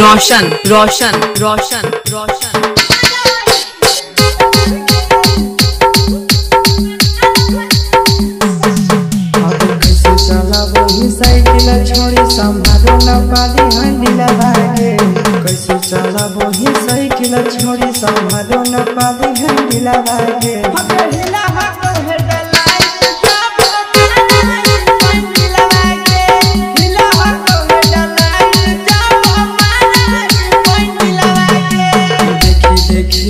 रोशन रोशन रोशन रोशन। ही छोड़ी संभालो न पाली हंडिला भागे कैसे चलाबो ही साइकिल छोड़ी संभालो न पाली हंडिला भागे देखी देखी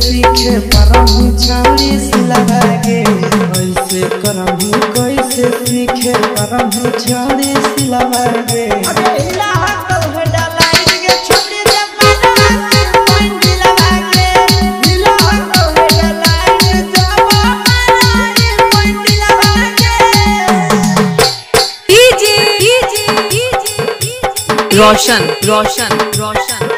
सीखे परम लगे। कैसे करम कैसे सीखे परम लगे। रोशन रोशन रोशन।